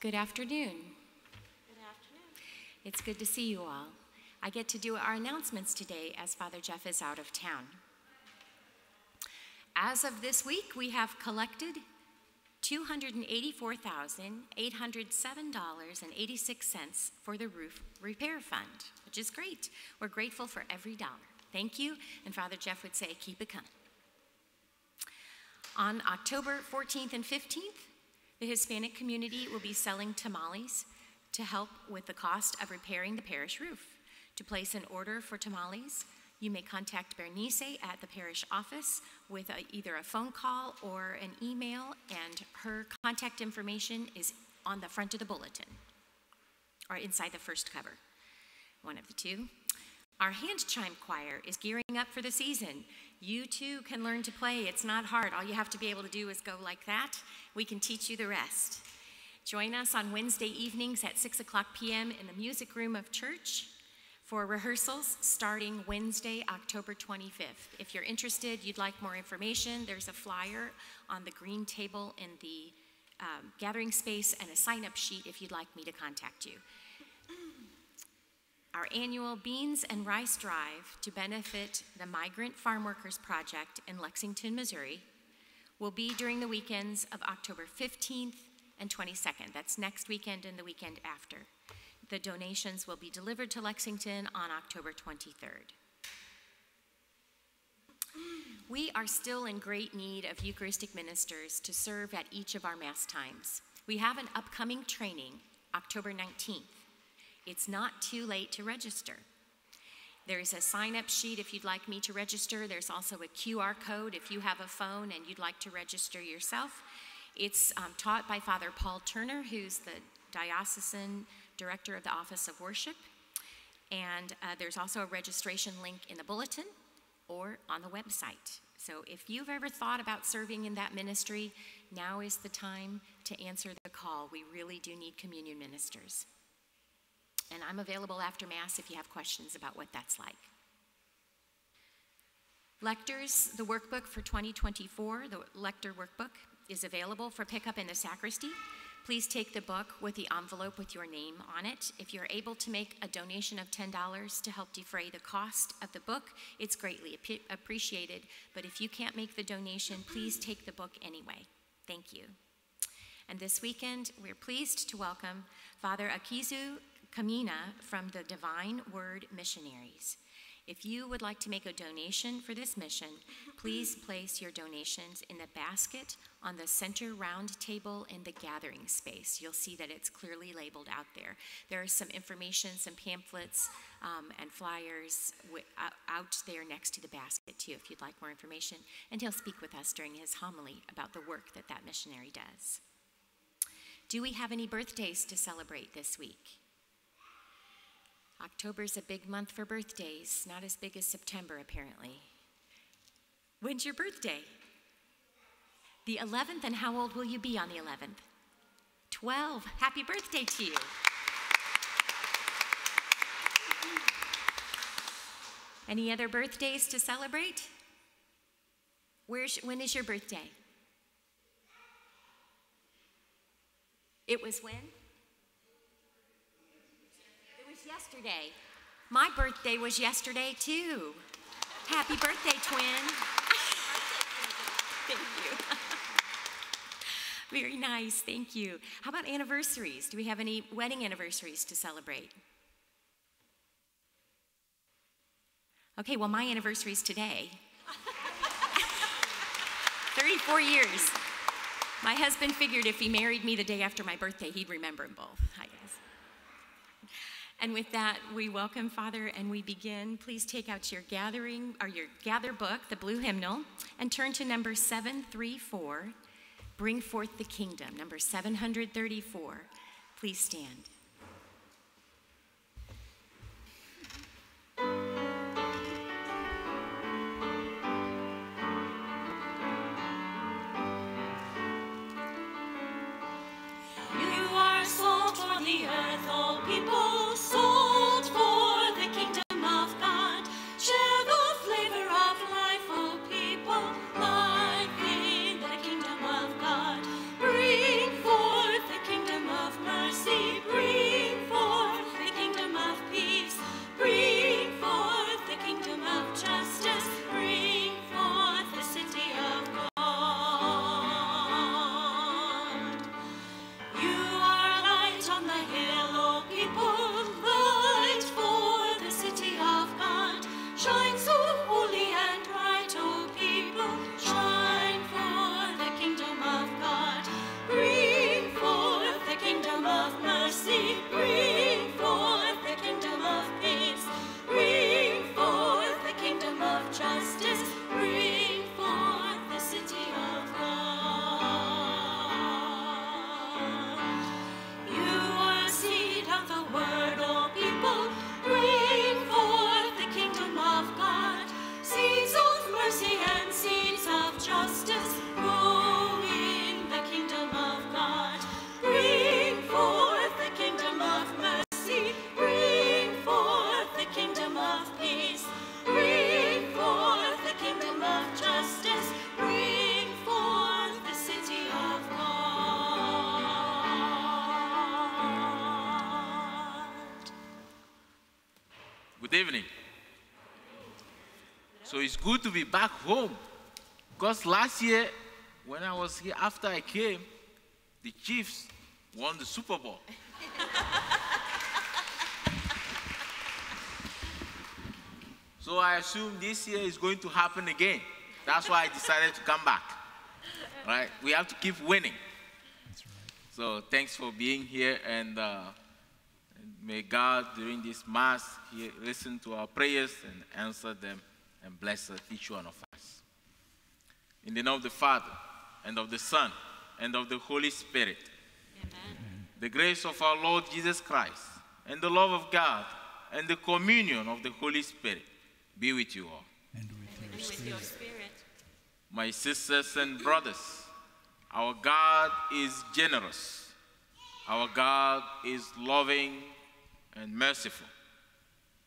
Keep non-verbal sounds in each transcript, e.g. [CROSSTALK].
Good afternoon. Good afternoon. It's good to see you all. I get to do our announcements today as Father Jeff is out of town. As of this week, we have collected $284,807.86 for the roof repair fund, which is great. We're grateful for every dollar. Thank you, and Father Jeff would say, keep it coming. On October 14th and 15th, the Hispanic community will be selling tamales to help with the cost of repairing the parish roof. To place an order for tamales, you may contact Bernice at the parish office with a, either a phone call or an email, and her contact information is on the front of the bulletin or inside the first cover, one of the two. Our hand chime choir is gearing up for the season. You too can learn to play. It's not hard. All you have to be able to do is go like that. We can teach you the rest. Join us on Wednesday evenings at 6 o'clock p.m. in the music room of church for rehearsals starting Wednesday, October 25th. If you're interested, you'd like more information, there's a flyer on the green table in the um, gathering space and a sign up sheet if you'd like me to contact you. Our annual Beans and Rice Drive to benefit the Migrant Farm Workers Project in Lexington, Missouri will be during the weekends of October 15th and 22nd. That's next weekend and the weekend after. The donations will be delivered to Lexington on October 23rd. We are still in great need of Eucharistic ministers to serve at each of our Mass times. We have an upcoming training, October 19th. It's not too late to register. There's a sign up sheet if you'd like me to register. There's also a QR code if you have a phone and you'd like to register yourself. It's um, taught by Father Paul Turner, who's the diocesan director of the Office of Worship. And uh, there's also a registration link in the bulletin or on the website. So if you've ever thought about serving in that ministry, now is the time to answer the call. We really do need communion ministers. And I'm available after Mass if you have questions about what that's like. Lectors, the workbook for 2024, the lector workbook, is available for pickup in the sacristy. Please take the book with the envelope with your name on it. If you're able to make a donation of $10 to help defray the cost of the book, it's greatly appreciated. But if you can't make the donation, please take the book anyway. Thank you. And this weekend, we're pleased to welcome Father Akizu Kamina from the Divine Word Missionaries. If you would like to make a donation for this mission, please place your donations in the basket on the center round table in the gathering space. You'll see that it's clearly labeled out there. There is some information, some pamphlets, um, and flyers out there next to the basket, too, if you'd like more information. And he'll speak with us during his homily about the work that that missionary does. Do we have any birthdays to celebrate this week? October's a big month for birthdays, not as big as September, apparently. When's your birthday? The 11th, and how old will you be on the 11th? 12. Happy birthday to you. Any other birthdays to celebrate? Where's, when is your birthday? It was when? Yesterday. My birthday was yesterday, too. Happy birthday, twin. [LAUGHS] thank you. [LAUGHS] Very nice, thank you. How about anniversaries? Do we have any wedding anniversaries to celebrate? Okay, well, my anniversary is today. [LAUGHS] 34 years. My husband figured if he married me the day after my birthday, he'd remember them both. And with that, we welcome Father and we begin. Please take out your gathering or your gather book, the blue hymnal, and turn to number 734. Bring forth the kingdom, number 734. Please stand. Good to be back home. Because last year, when I was here, after I came, the Chiefs won the Super Bowl. [LAUGHS] so I assume this year is going to happen again. That's why I decided to come back. Right? We have to keep winning. Right. So thanks for being here, and, uh, may God during this mass listen to our prayers and answer them, and bless each one of us. In the name of the Father and of the Son and of the Holy Spirit, the grace of our Lord Jesus Christ and the love of God and the communion of the Holy Spirit be with you all. And with your With spirit. your spirit. My sisters and brothers, our God is generous. Our God is loving and merciful.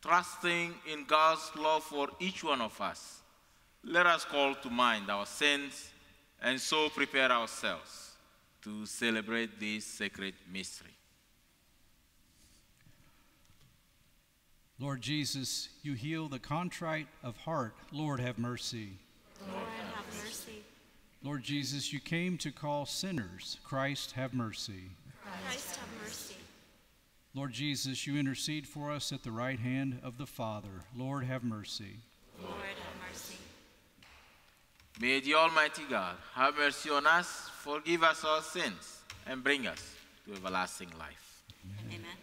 Trusting in God's love for each one of us, let us call to mind our sins and so prepare ourselves to celebrate this sacred mystery. Lord Jesus, you heal the contrite of heart. Lord, have mercy. Lord, have mercy. Lord Jesus, you came to call sinners. Christ, have mercy. Christ, have mercy. Lord Jesus, you intercede for us at the right hand of the Father. Lord, have mercy. Lord, have mercy. May the Almighty God have mercy on us, forgive us our sins, and bring us to everlasting life. Amen.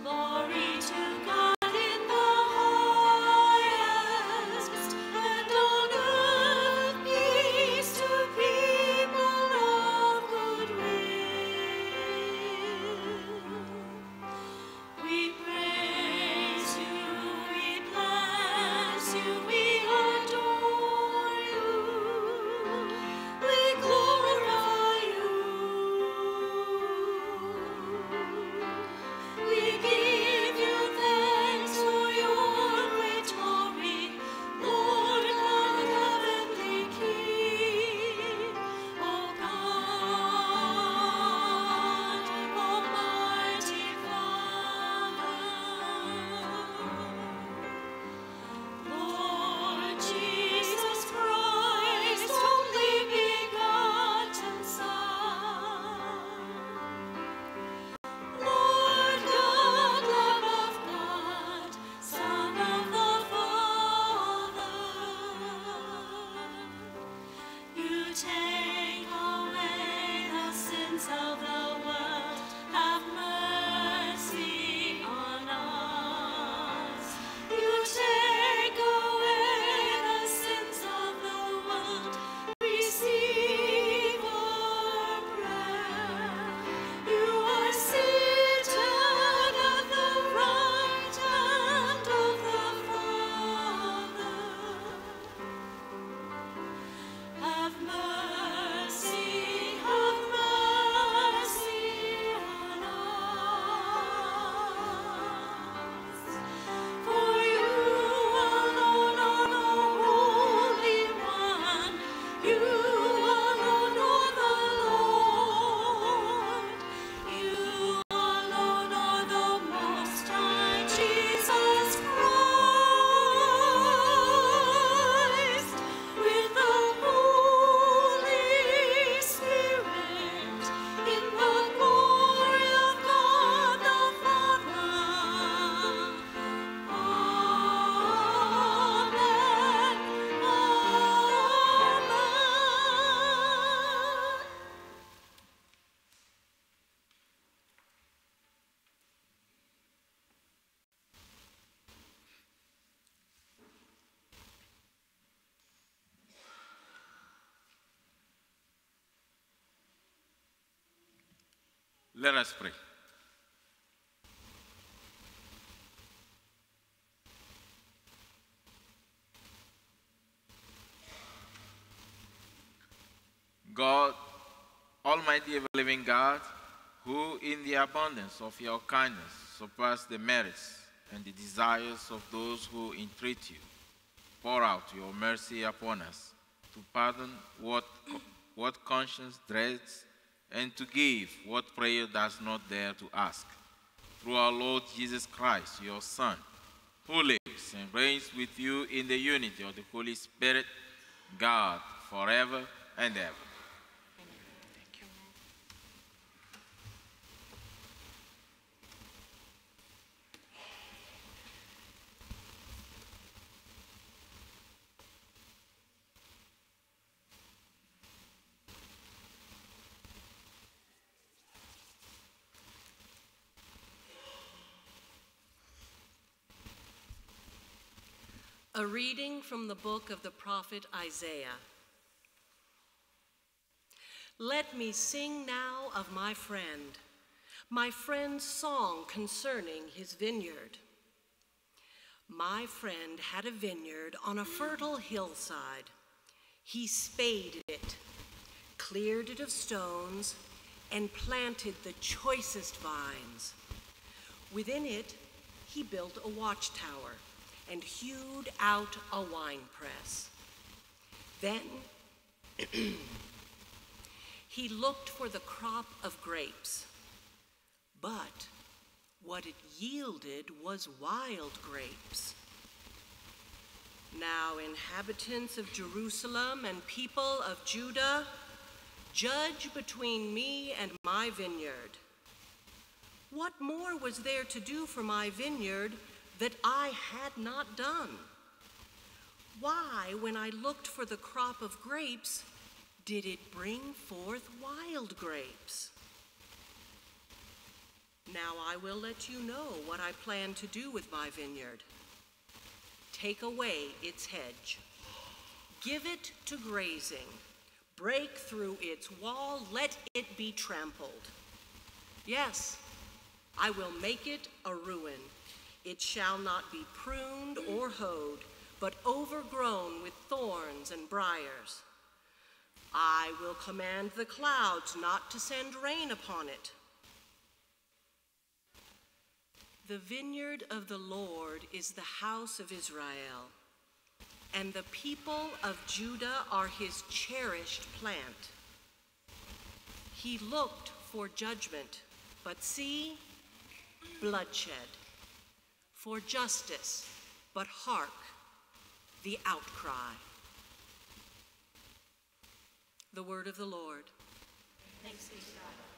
Glory to Let us pray. God, Almighty ever living God, who in the abundance of your kindness surpass the merits and the desires of those who entreat you, pour out your mercy upon us to pardon what, what conscience dreads and to give what prayer does not dare to ask. Through our Lord Jesus Christ, your Son, who lives and reigns with you in the unity of the Holy Spirit, God, forever and ever. A reading from the book of the prophet Isaiah. Let me sing now of my friend, my friend's song concerning his vineyard. My friend had a vineyard on a fertile hillside. He spaded it, cleared it of stones, and planted the choicest vines. Within it, he built a watchtower and hewed out a winepress. Then [CLEARS THROAT] he looked for the crop of grapes, but what it yielded was wild grapes. Now, inhabitants of Jerusalem and people of Judah, judge between me and my vineyard. What more was there to do for my vineyard that I had not done? Why, when I looked for the crop of grapes, did it bring forth wild grapes? Now I will let you know what I plan to do with my vineyard. Take away its hedge, give it to grazing, break through its wall, let it be trampled. Yes, I will make it a ruin. It shall not be pruned or hoed, but overgrown with thorns and briars. I will command the clouds not to send rain upon it. The vineyard of the Lord is the house of Israel, and the people of Judah are his cherished plant. He looked for judgment, but see, bloodshed, for justice, but hark, the outcry. The word of the Lord. Thanks be to God.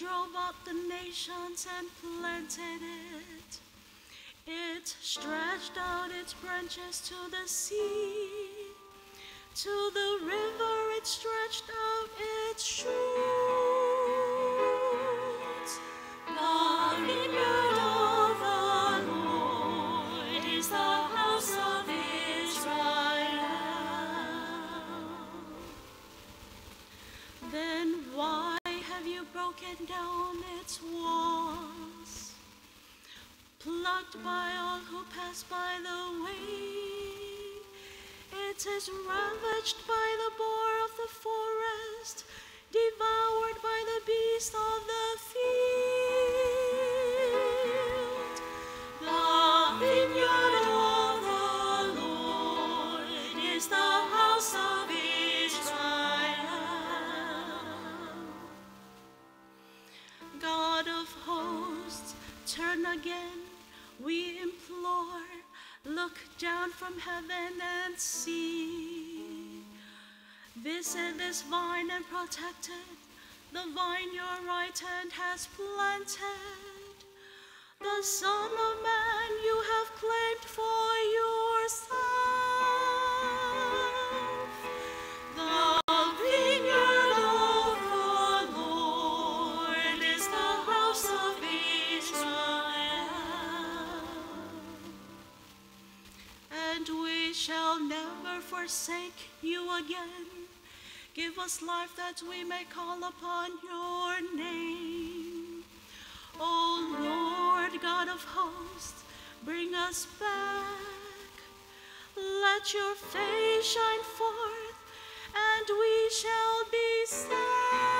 Drove out the nations and planted it. It stretched out its branches to the sea. To the river it stretched out It is ravaged by the boar of the forest, devoured by the beast of the field. The vineyard of the Lord is the house of Israel. God of hosts, turn again, we. Look down from heaven and see. Visit this vine and protect it, the vine your right hand has planted. The Son of Man you have claimed for forsake you again. Give us life that we may call upon your name. O Lord God of hosts, bring us back. Let your face shine forth, and we shall be saved.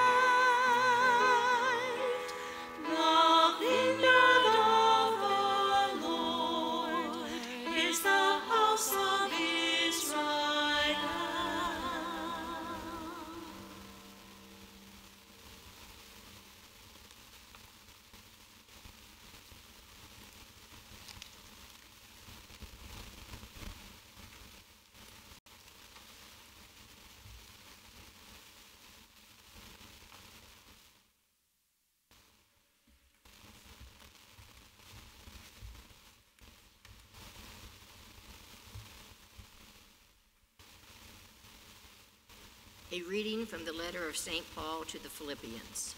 A reading from the letter of St. Paul to the Philippians.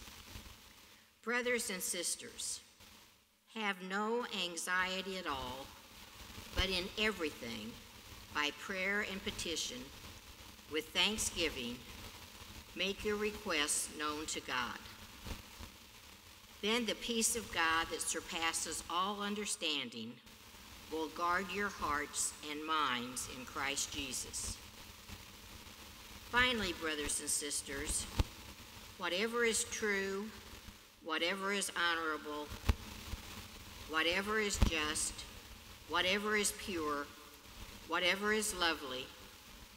Brothers and sisters, have no anxiety at all, but in everything, by prayer and petition, with thanksgiving, make your requests known to God. Then the peace of God that surpasses all understanding will guard your hearts and minds in Christ Jesus. Finally, brothers and sisters, whatever is true, whatever is honorable, whatever is just, whatever is pure, whatever is lovely,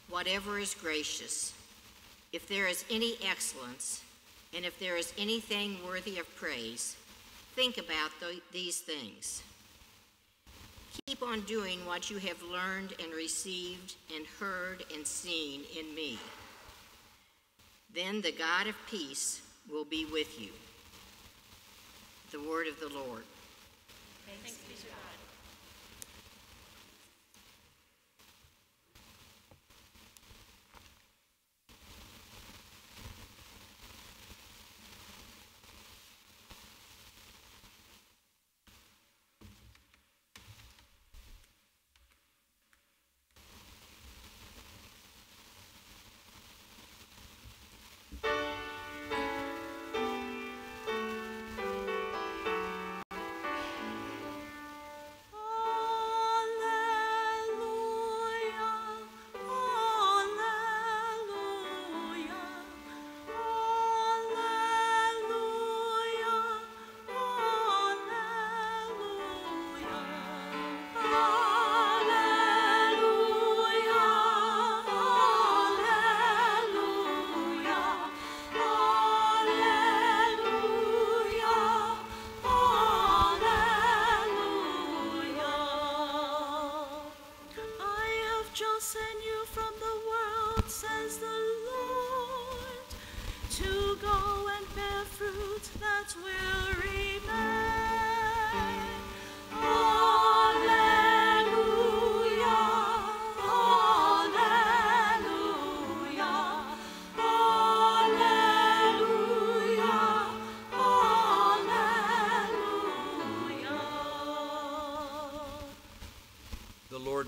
whatever is gracious, if there is any excellence, and if there is anything worthy of praise, think about th- these things. Keep on doing what you have learned and received and heard and seen in me. Then the God of peace will be with you. The word of the Lord. Alleluia,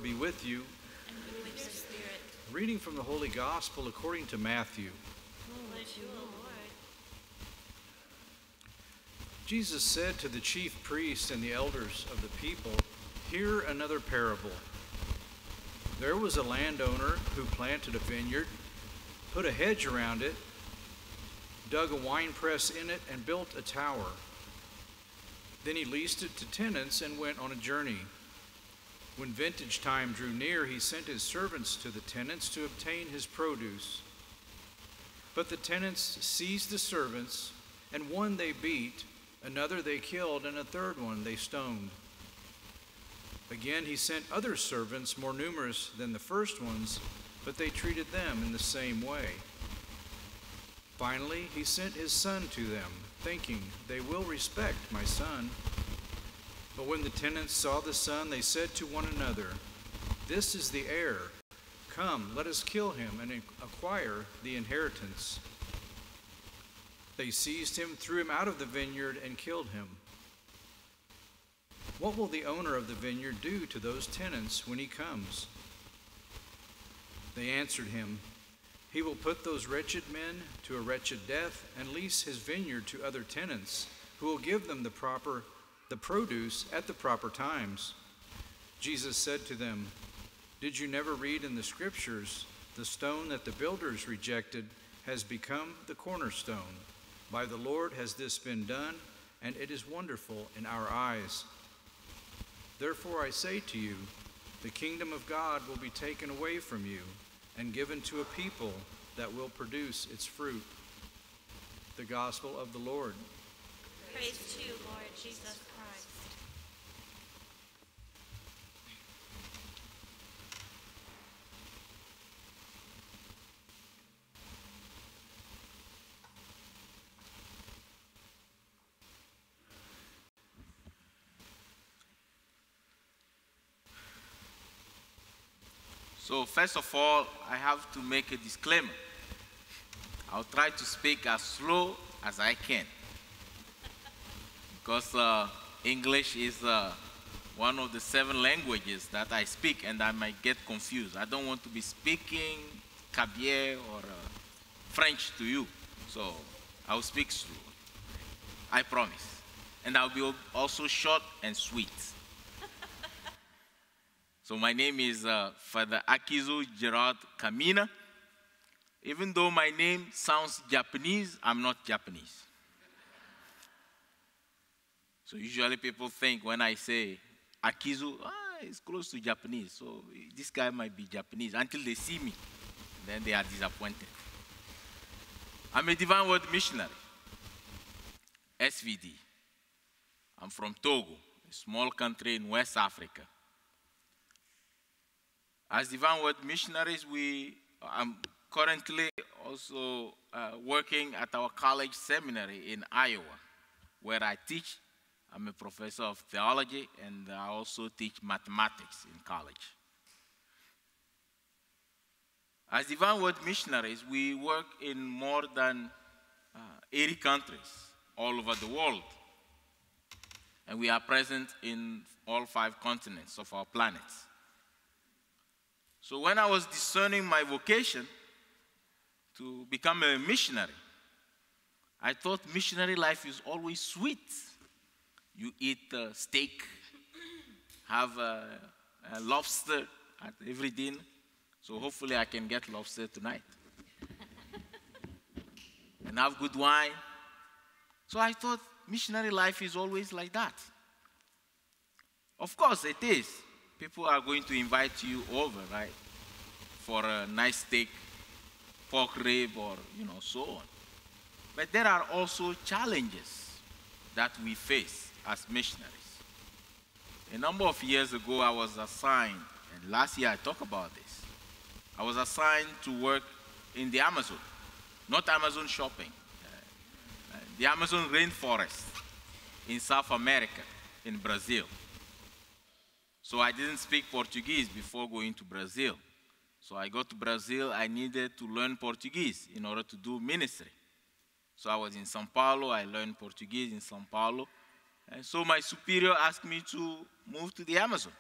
be with you. Reading from the Holy Gospel according to Matthew. Jesus said to the chief priests and the elders of the people, Hear another parable. There was a landowner who planted a vineyard, put a hedge around it, dug a winepress in it, and built a tower. Then he leased it to tenants and went on a journey. When vintage time drew near, he sent his servants to the tenants to obtain his produce. But the tenants seized the servants, and one they beat, another they killed, and a third one they stoned. Again, he sent other servants more numerous than the first ones, but they treated them in the same way. Finally, he sent his son to them, thinking, They will respect my son. But when the tenants saw the son, they said to one another, This is the heir. Come, let us kill him and acquire the inheritance. They seized him, threw him out of the vineyard, and killed him. What will the owner of the vineyard do to those tenants when he comes? They answered him, He will put those wretched men to a wretched death and lease his vineyard to other tenants, who will give them the proper the produce at the proper times. Jesus said to them, Did you never read in the scriptures, the stone that the builders rejected has become the cornerstone? By the Lord has this been done, and it is wonderful in our eyes. Therefore I say to you, the kingdom of God will be taken away from you and given to a people that will produce its fruit. The gospel of the Lord. Praise to you, Lord Jesus So, first of all, I have to make a disclaimer. I'll try to speak as slow as I can because uh, English is uh, one of the seven languages that I speak and I might get confused. I don't want to be speaking Kabiye or uh, French to you. So I'll speak slow. I promise. And I'll be also short and sweet. So my name is uh, Father Akizu Gerard Kamina. Even though my name sounds Japanese, I'm not Japanese. So usually people think when I say Akizu, ah, it's close to Japanese. So this guy might be Japanese until they see me. Then they are disappointed. I'm a divine word missionary, SVD. I'm from Togo, a small country in West Africa. As Divine Word missionaries, we am currently also uh, working at our college seminary in Iowa, where I teach. I'm a professor of theology, and I also teach mathematics in college. As Divine Word missionaries, we work in more than uh, 80 countries all over the world. And we are present in all five continents of our planet. So when I was discerning my vocation to become a missionary, I thought missionary life is always sweet. You eat uh, steak, have a, a lobster at every dinner. So hopefully I can get lobster tonight. [LAUGHS] and have good wine. So I thought missionary life is always like that. Of course it is people are going to invite you over, right? For a nice steak, pork rib, or, you know, so on. But there are also challenges that we face as missionaries. A number of years ago, I was assigned, and last year I talked about this. I was assigned to work in the Amazon, not Amazon shopping, uh, uh the Amazon rainforest in South America, in Brazil. So I didn't speak Portuguese before going to Brazil. So I got to Brazil, I needed to learn Portuguese in order to do ministry. So I was in Sao Paulo, I learned Portuguese in Sao Paulo. And so my superior asked me to move to the Amazon.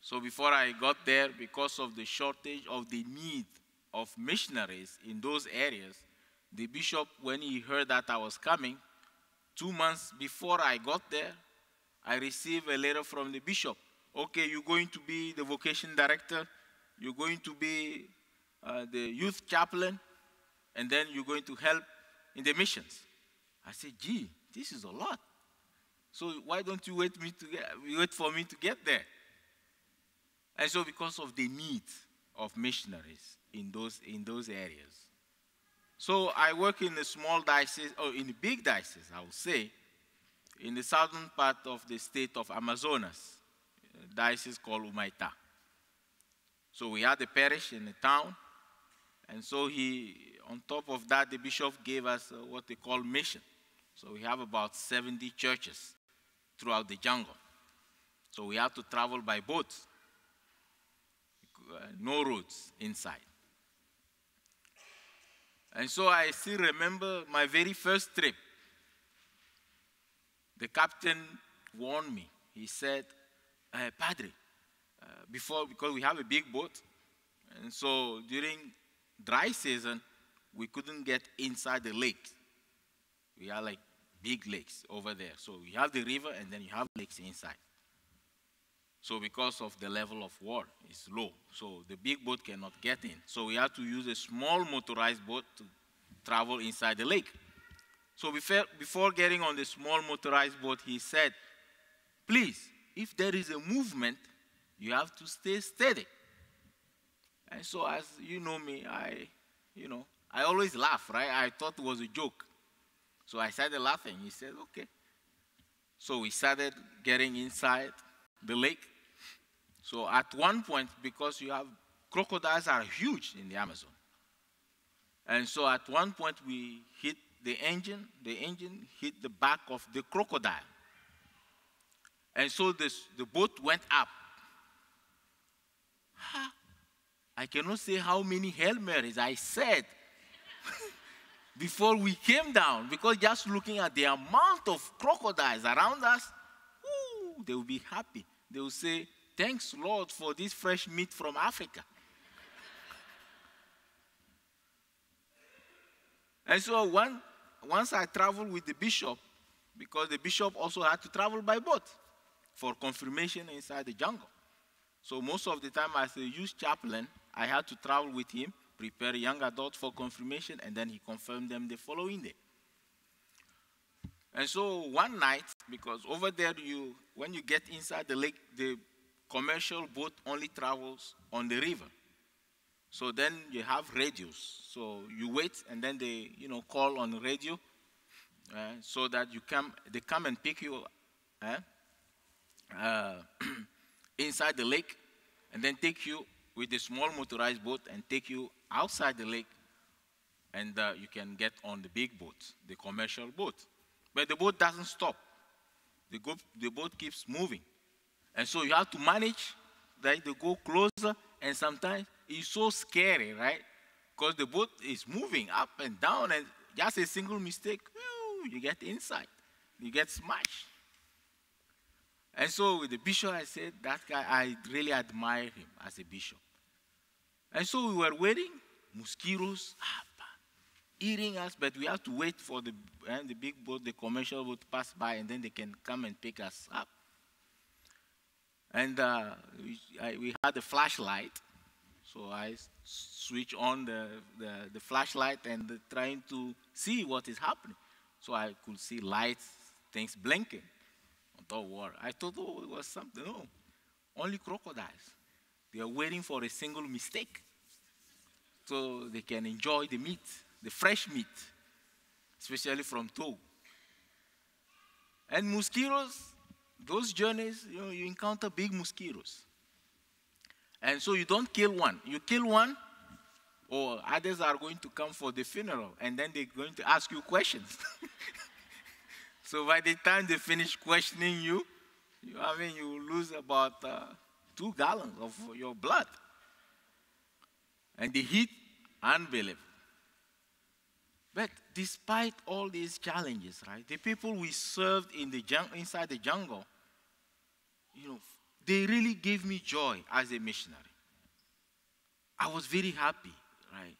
So before I got there, because of the shortage of the need of missionaries in those areas, the bishop, when he heard that I was coming, two months before I got there, I received a letter from the bishop. Okay, you're going to be the vocation director, you're going to be uh, the youth chaplain, and then you're going to help in the missions. I said, gee, this is a lot. So why don't you wait, me to get, wait for me to get there? And so because of the need of missionaries in those, in those areas. So I work in a small diocese, or in a big diocese, I would say, in the southern part of the state of Amazonas, a diocese called Humaitá. So we had a parish in the town, and so he, on top of that, the bishop gave us uh, what they call mission. So we have about 70 churches throughout the jungle. So we have to travel by boat, uh, no roads inside. And so I still remember my very first trip. The captain warned me. He said, uh, Padre, uh, before, because we have a big boat, and so during dry season, we couldn't get inside the lake. We are like big lakes over there. So you have the river and then you have lakes inside. So because of the level of water is low, so the big boat cannot get in. So we have to use a small motorized boat to travel inside the lake. So before, getting on the small motorized boat, he said, please, if there is a movement, you have to stay steady. And so as you know me, I, you know, I always laugh, right? I thought it was a joke. So I started laughing. He said, okay. So we started getting inside the lake. So at one point, because you have crocodiles are huge in the Amazon. And so at one point we hit the engine, the engine hit the back of the crocodile. And so this, the boat went up. I cannot say how many Hail Marys I said [LAUGHS] before we came down because just looking at the amount of crocodiles around us, they will be happy. They will say, Thanks, Lord, for this fresh meat from Africa. [LAUGHS] and so one, once I traveled with the bishop, because the bishop also had to travel by boat for confirmation inside the jungle. So most of the time as a youth chaplain, I had to travel with him, prepare young adults for confirmation, and then he confirmed them the following day. And so one night, because over there, you when you get inside the lake, the commercial boat only travels on the river. So then you have radios. So you wait, and then they, you know, call on the radio, uh, so that you come, they come and pick you uh, uh, [CLEARS THROAT] inside the lake, and then take you with a small motorized boat and take you outside the lake, and uh, you can get on the big boat, the commercial boat. But the boat doesn't stop. The, go, the boat keeps moving. And so you have to manage, right? They go closer, and sometimes it's so scary, right? Because the boat is moving up and down, and just a single mistake, you get inside. You get smashed. And so with the bishop, I said, that guy, I really admire him as a bishop. And so we were waiting, mosquitoes eating us, but we have to wait for the, uh, the big boat, the commercial boat pass by, and then they can come and pick us up. And uh, we, I, we, had a flashlight, so I switch on the, the, the flashlight and the, trying to see what is happening. So I could see lights, things blinking on top water. I thought, oh, it was something. No, only crocodiles. They are waiting for a single mistake so they can enjoy the meat, the fresh meat, especially from Togo. And mosquitoes, those journeys, you know, you encounter big mosquitoes. And so you don't kill one. You kill one, or others are going to come for the funeral, and then they're going to ask you questions. [LAUGHS] so by the time they finish questioning you, you I mean, you lose about uh, two gallons of your blood. And the heat, unbelievable. But despite all these challenges, right, the people we served in the jung- inside the jungle, you know, they really gave me joy as a missionary. I was very happy, right,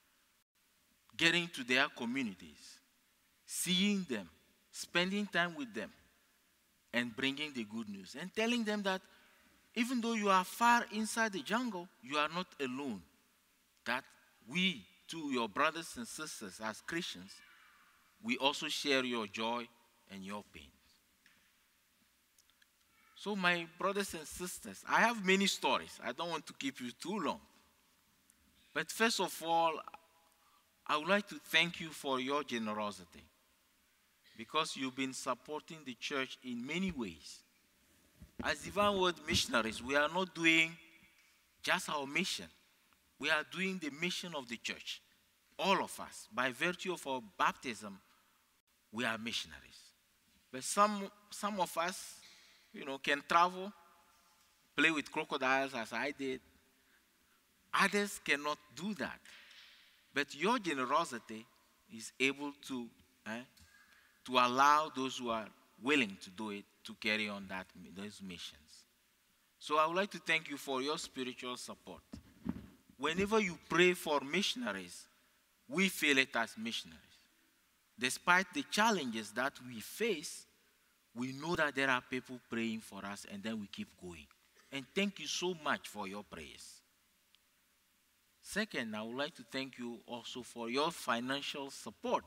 getting to their communities, seeing them, spending time with them, and bringing the good news, and telling them that even though you are far inside the jungle, you are not alone. That we, too, your brothers and sisters, as Christians, we also share your joy and your pain. So, my brothers and sisters, I have many stories. I don't want to keep you too long. But first of all, I would like to thank you for your generosity because you've been supporting the church in many ways. As Divine Word missionaries, we are not doing just our mission, we are doing the mission of the church all of us, by virtue of our baptism, we are missionaries. But some, some of us, you know, can travel, play with crocodiles as I did. Others cannot do that. But your generosity is able to, eh, to allow those who are willing to do it to carry on that, those missions. So I would like to thank you for your spiritual support. Whenever you pray for missionaries, we feel it as missionaries. Despite the challenges that we face, we know that there are people praying for us and then we keep going. And thank you so much for your prayers. Second, I would like to thank you also for your financial support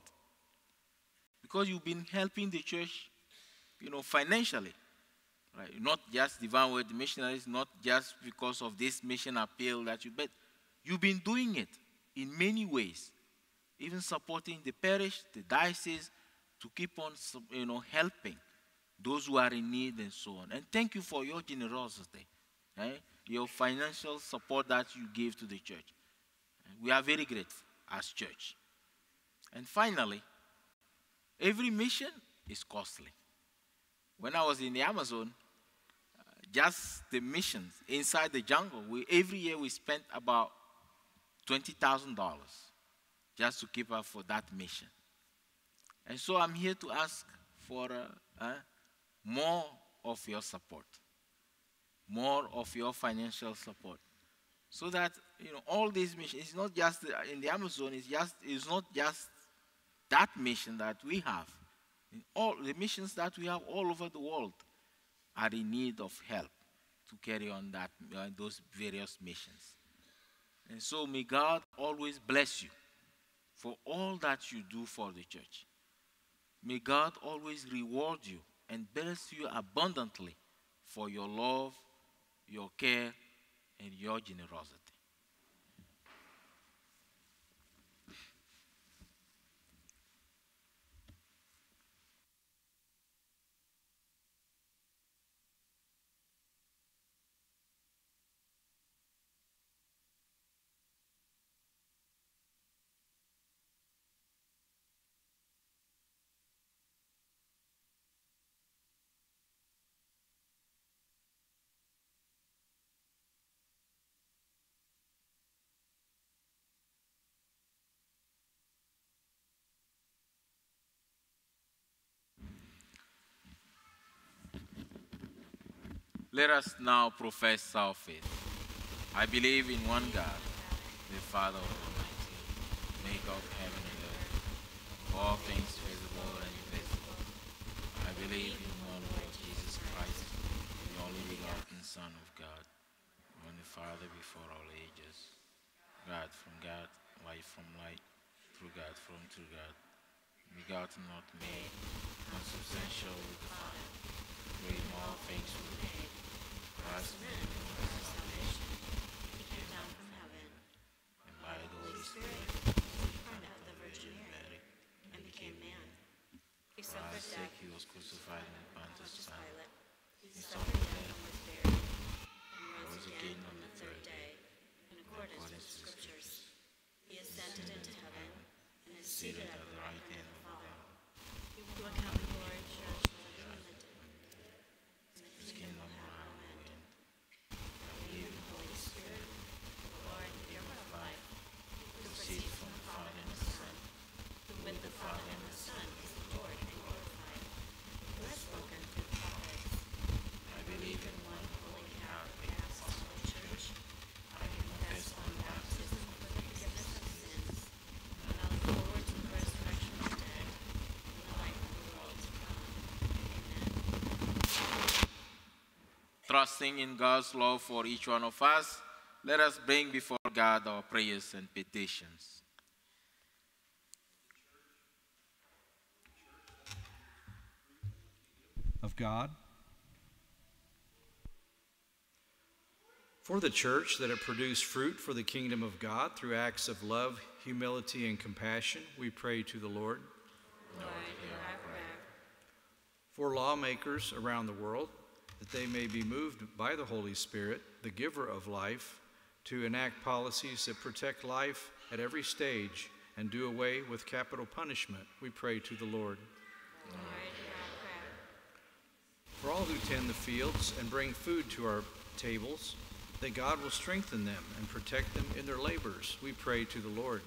because you've been helping the church, you know, financially. Right? Not just Divine Word missionaries, not just because of this mission appeal that you, but you've been doing it in many ways, even supporting the parish, the diocese, to keep on, you know, helping those who are in need and so on. And thank you for your generosity, right? your financial support that you gave to the church. We are very grateful as church. And finally, every mission is costly. When I was in the Amazon, uh, just the missions inside the jungle, we, every year we spent about $20,000 just to keep up for that mission. And so I'm here to ask for uh, uh, more of your support, more of your financial support, so that you know all these missions. It's not just in the Amazon. It's just it's not just that mission that we have. In all the missions that we have all over the world are in need of help to carry on that uh, those various missions. And so may God always bless you for all that you do for the church. May God always reward you and bless you abundantly for your love, your care, and your generosity. Let us now profess our faith. I believe in one God, the Father Almighty, maker of heaven and earth, all things visible and invisible. I believe in one Lord Jesus Christ, the only begotten Son of God, one the Father before all ages, God from God, light from light, through God from true God, begotten not made, consubstantial with the Father, creating all things made Christ made. He came down from heaven, and by the Holy Spirit, of the Virgin Mary, and became man. He suffered death. He was crucified Pontius Pilate. He suffered death and was buried, and rose again on the third day, in accordance with the Scriptures. He ascended into heaven, and is seated at the right hand of God. He will account the glory of church trusting in God's love for each one of us, let us bring before God our prayers and petitions. Of God. For the church that it produce fruit for the kingdom of God through acts of love, humility, and compassion, we pray to the Lord. Lord for lawmakers around the world, that they may be moved by the Holy Spirit, the giver of life, to enact policies that protect life at every stage and do away with capital punishment, we pray to the Lord. For all who tend the fields and bring food to our tables, that God will strengthen them and protect them in their labors, we pray to the Lord.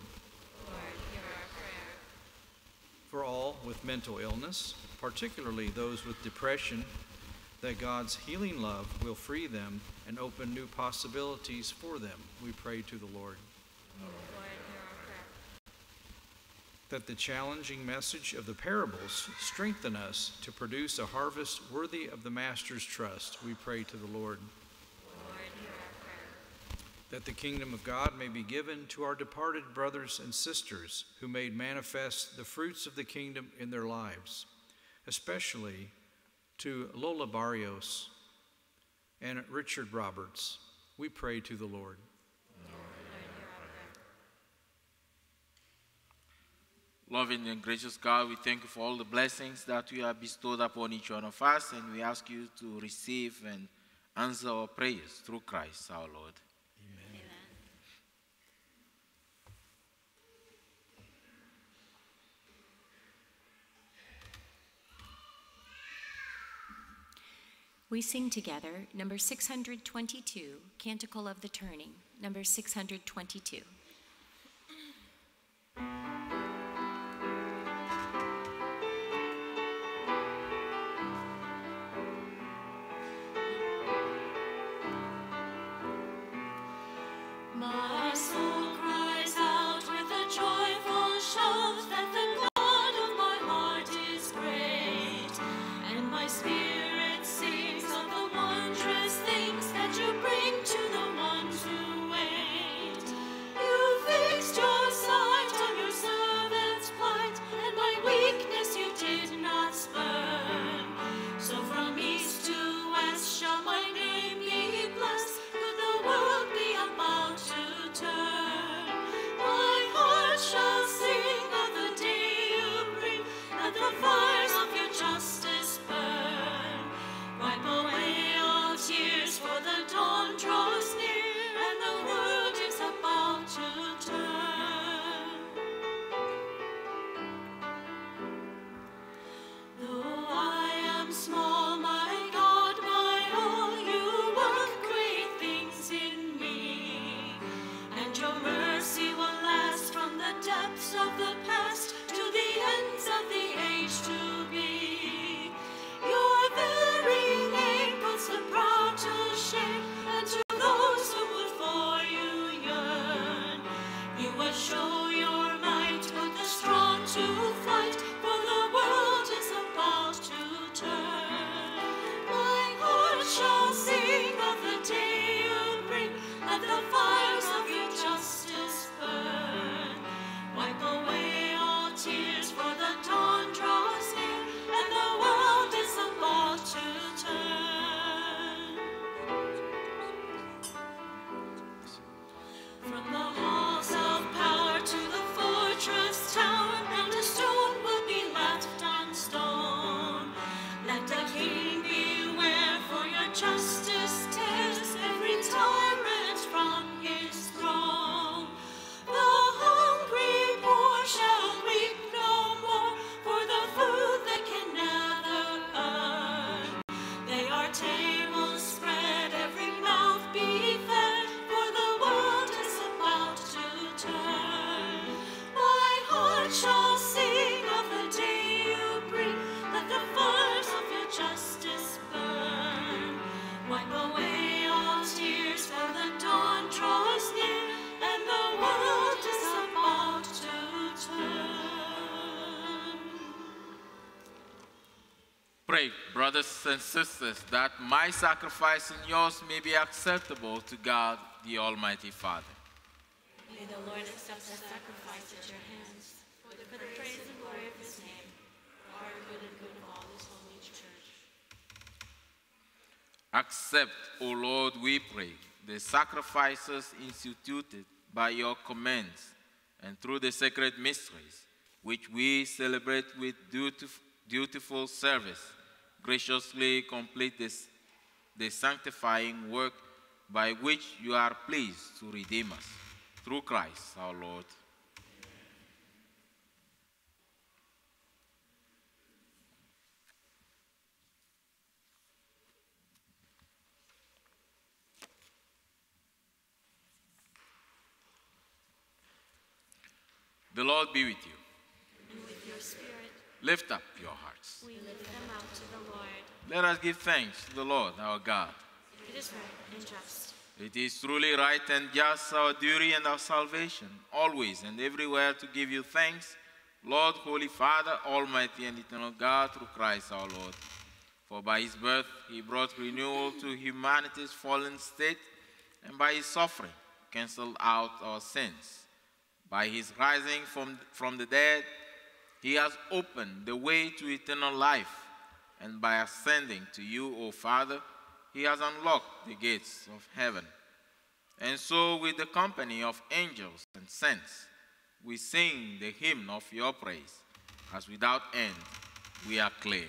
For all with mental illness, particularly those with depression, that God's healing love will free them and open new possibilities for them, we pray to the Lord. That the challenging message of the parables strengthen us to produce a harvest worthy of the Master's trust, we pray to the Lord. That the kingdom of God may be given to our departed brothers and sisters who made manifest the fruits of the kingdom in their lives, especially to Lola Barrios and Richard Roberts. We pray to the Lord. Loving and gracious God, we thank you for all the blessings that you have bestowed upon each one of us, and we ask you to receive and answer our prayers through Christ our Lord. We sing together number 622, Canticle of the Turning, number 622. And sisters, that my sacrifice and yours may be acceptable to God, the Almighty Father. May the Lord accept the sacrifice at your hands for the, for the praise and glory of his name, for our good and good of all his holy church. Accept, O Lord, we pray, the sacrifices instituted by your commands and through the sacred mysteries, which we celebrate with dutiful service graciously complete this, the sanctifying work by which you are pleased to redeem us through Christ our Lord. The Lord be with you. And with your spirit. Lift up your heart we lift them up to the Lord. Let us give thanks to the Lord our God. It is right and just. It is truly right and just our duty and our salvation, always and everywhere to give you thanks, Lord, Holy Father, Almighty and eternal God, through Christ our Lord. For by his birth he brought renewal to humanity's fallen state, and by his suffering canceled out our sins. By his rising from, from the dead, he has opened the way to eternal life, and by ascending to you, O Father, he has unlocked the gates of heaven. And so, with the company of angels and saints, we sing the hymn of your praise, as without end we acclaim.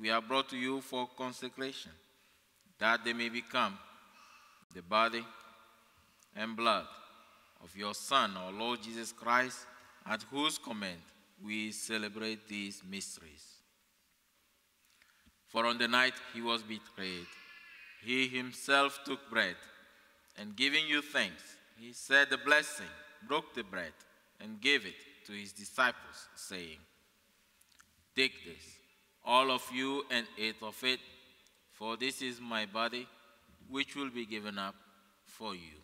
we are brought to you for consecration, that they may become the body and blood of your Son, our Lord Jesus Christ, at whose command we celebrate these mysteries. For on the night he was betrayed, he himself took bread, and giving you thanks, he said a blessing, broke the bread, and gave it to his disciples, saying, Take this, all of you, and eat of it, for this is my body, which will be given up for you.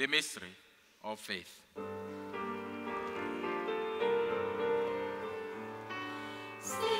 The mystery of faith. Sing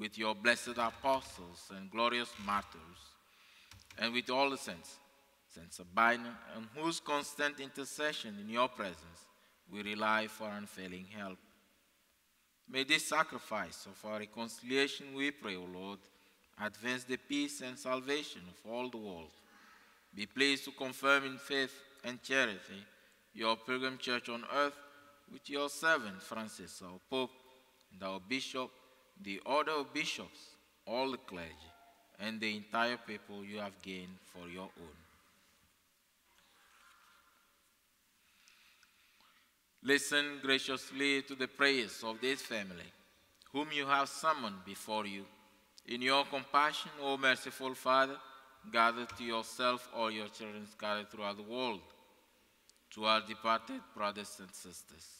with your blessed apostles and glorious martyrs, and with all the saints, saints abiding, on whose constant intercession in your presence we rely for unfailing help. May this sacrifice of our reconciliation, we pray, O Lord, advance the peace and salvation of all the world. Be pleased to confirm in faith and charity your pilgrim church on earth with your servant Francis, our Pope, and our Bishop, the order of bishops, all the clergy, and the entire people you have gained for your own. Listen graciously to the prayers of this family, whom you have summoned before you. In your compassion, O merciful Father, gather to yourself all your children scattered throughout the world, to our departed brothers and sisters.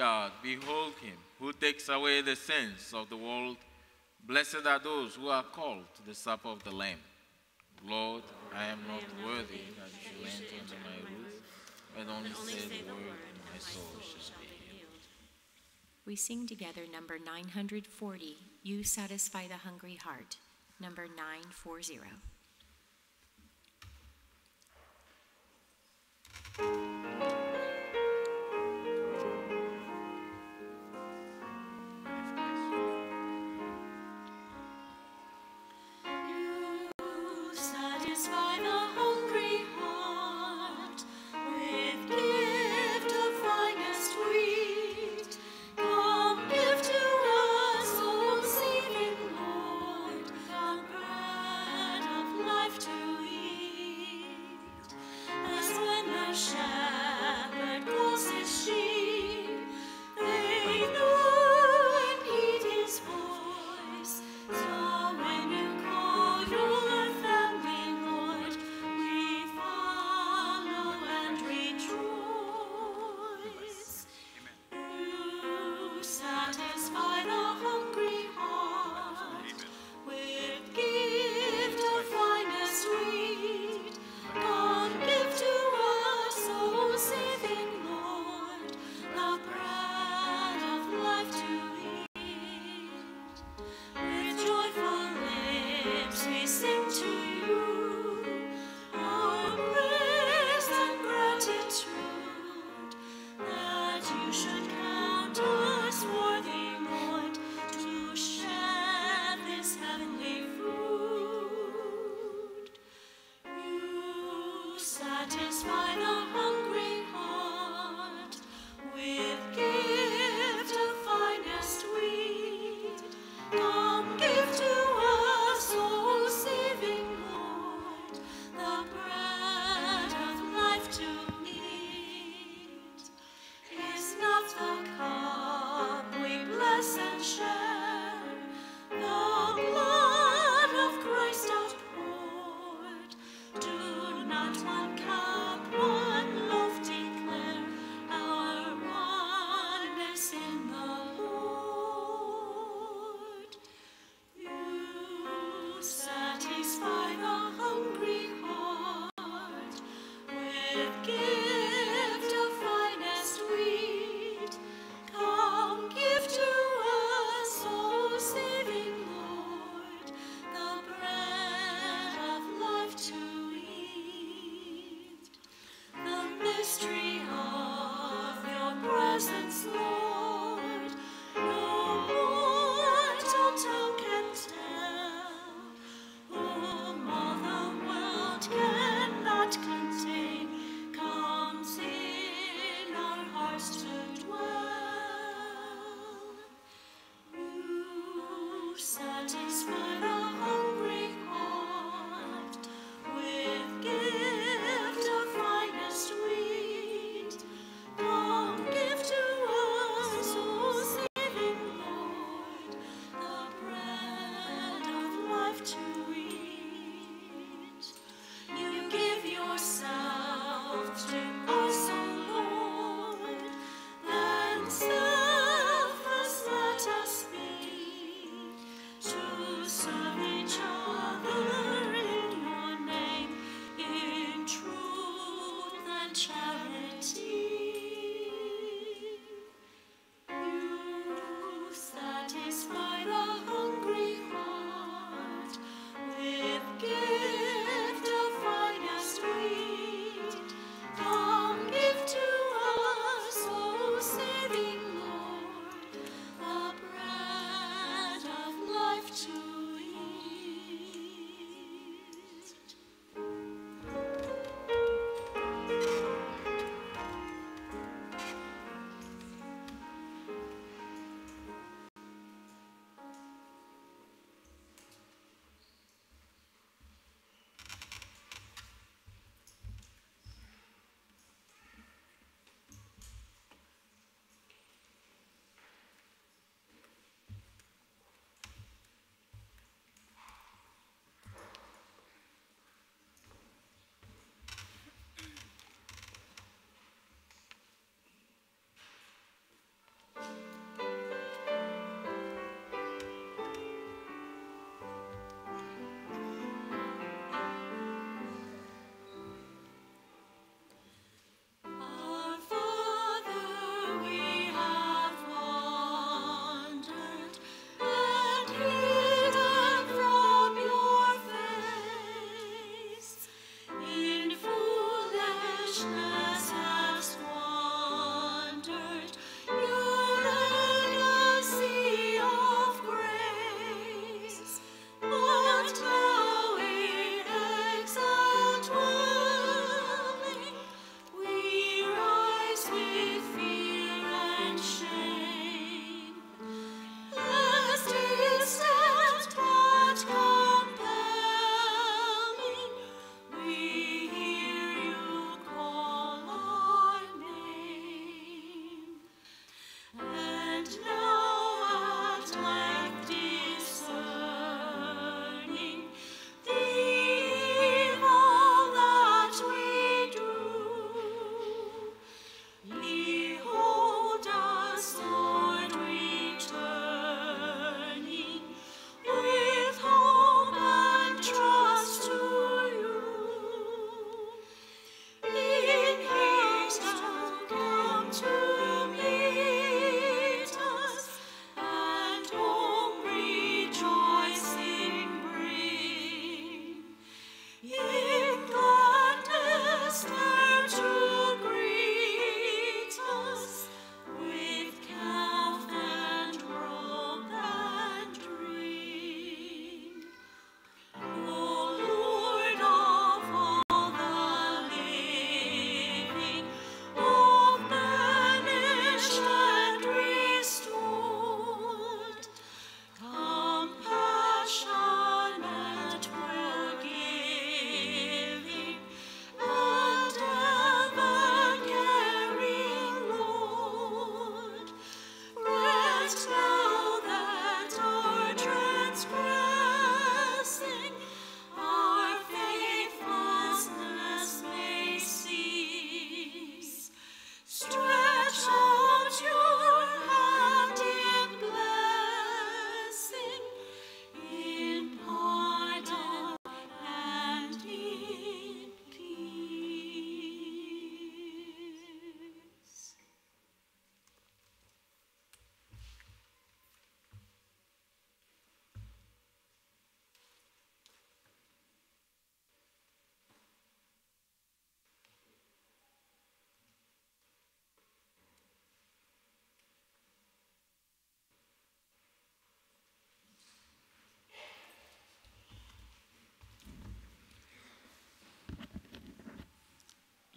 God, behold him who takes away the sins of the world. Blessed are those who are called to the supper of the Lamb. Lord, I am not worthy that you enter under my roof, but only say the word, and my soul shall be healed. We sing together number 940, You Satisfy the Hungry Heart, number 940.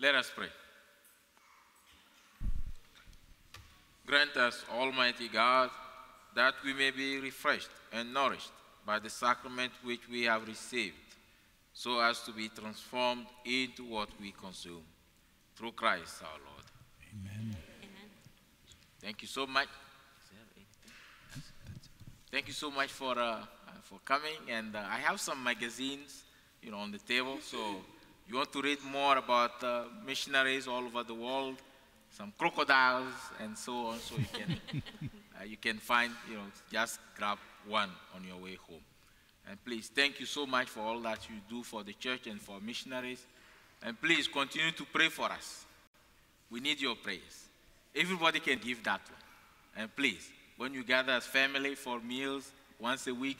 Let us pray. Grant us, Almighty God, that we may be refreshed and nourished by the sacrament which we have received, so as to be transformed into what we consume. Through Christ our Lord. Amen. Thank you so much. Thank you so much for, uh, uh, for coming. And uh, I have some magazines, you know, on the table. So you want to read more about uh, missionaries all over the world, some crocodiles and so on. So you can, [LAUGHS] uh, you can find, you know, just grab one on your way home. And please, thank you so much for all that you do for the church and for missionaries. And please continue to pray for us. We need your prayers. Everybody can give that one. And please, when you gather as family for meals once a week,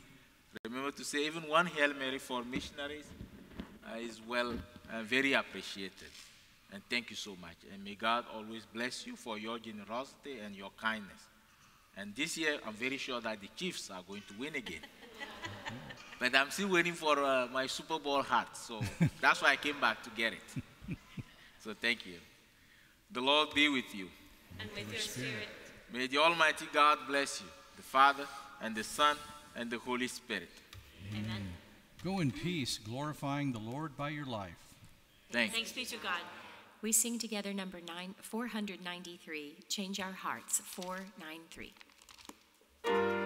remember to say even one Hail Mary for missionaries uh, is well, uh, very appreciated. And thank you so much. And may God always bless you for your generosity and your kindness. And this year, I'm very sure that the Chiefs are going to win again. [LAUGHS] but I'm still waiting for uh, my Super Bowl hat, so that's why I came back to get it. so thank you. The Lord be with you. And with your spirit. May the Almighty God bless you, the Father, and the Son, and the Holy Spirit. Amen. Go in peace, glorifying the Lord by your life. Thanks. Thanks be to God. We sing together number nine, 493, Change Our Hearts, 493.